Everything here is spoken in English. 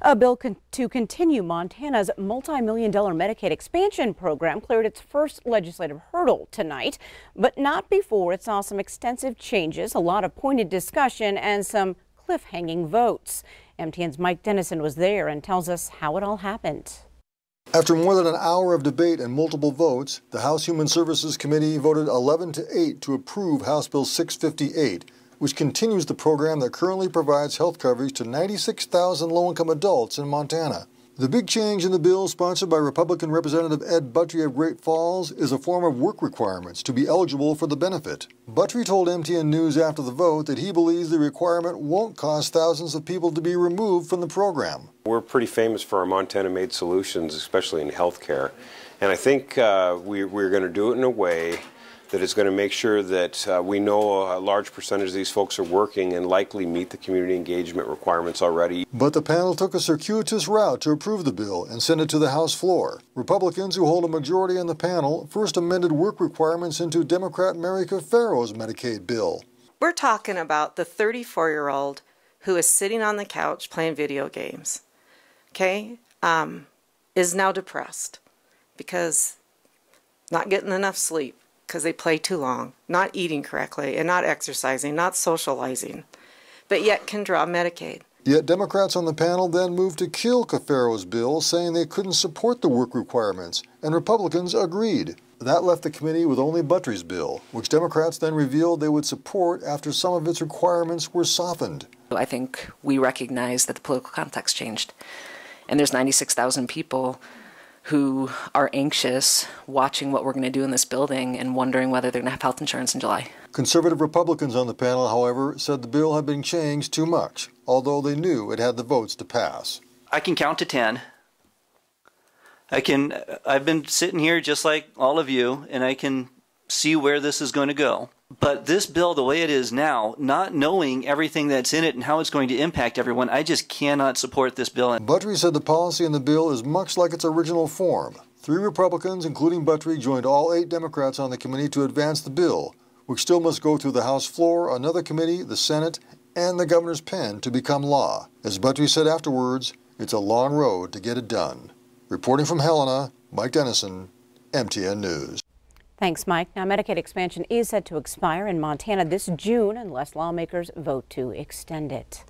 A bill con to continue Montana's multi-million dollar Medicaid expansion program cleared its first legislative hurdle tonight, but not before it saw some extensive changes, a lot of pointed discussion, and some cliff-hanging votes. MTN's Mike Dennison was there and tells us how it all happened. After more than an hour of debate and multiple votes, the House Human Services Committee voted 11 to 8 to approve House Bill 658, which continues the program that currently provides health coverage to 96,000 low income adults in Montana. The big change in the bill, sponsored by Republican Representative Ed Buttrey of Great Falls, is a form of work requirements to be eligible for the benefit. Buttrey told MTN News after the vote that he believes the requirement won't cause thousands of people to be removed from the program. We're pretty famous for our Montana made solutions, especially in healthcare. And I think uh, we, we're going to do it in a way that is going to make sure that uh, we know a large percentage of these folks are working and likely meet the community engagement requirements already. But the panel took a circuitous route to approve the bill and send it to the House floor. Republicans who hold a majority on the panel first amended work requirements into Democrat Mary Caferro's Medicaid bill. We're talking about the 34 year old who is sitting on the couch playing video games, okay, um, is now depressed because not getting enough sleep because they play too long, not eating correctly, and not exercising, not socializing, but yet can draw Medicaid. Yet Democrats on the panel then moved to kill Caferro's bill, saying they couldn't support the work requirements, and Republicans agreed. That left the committee with only Buttrey's bill, which Democrats then revealed they would support after some of its requirements were softened. I think we recognize that the political context changed, and there's 96,000 people who are anxious watching what we're going to do in this building and wondering whether they're going to have health insurance in July. Conservative Republicans on the panel, however, said the bill had been changed too much, although they knew it had the votes to pass. I can count to 10. I can I've been sitting here just like all of you and I can see where this is going to go. But this bill, the way it is now, not knowing everything that's in it and how it's going to impact everyone, I just cannot support this bill. Buttrey said the policy in the bill is much like its original form. Three Republicans, including Buttrey, joined all eight Democrats on the committee to advance the bill, which still must go through the House floor, another committee, the Senate, and the governor's pen to become law. As Buttrey said afterwards, it's a long road to get it done. Reporting from Helena, Mike Dennison, MTN News. Thanks, Mike. Now, Medicaid expansion is set to expire in Montana this June unless lawmakers vote to extend it.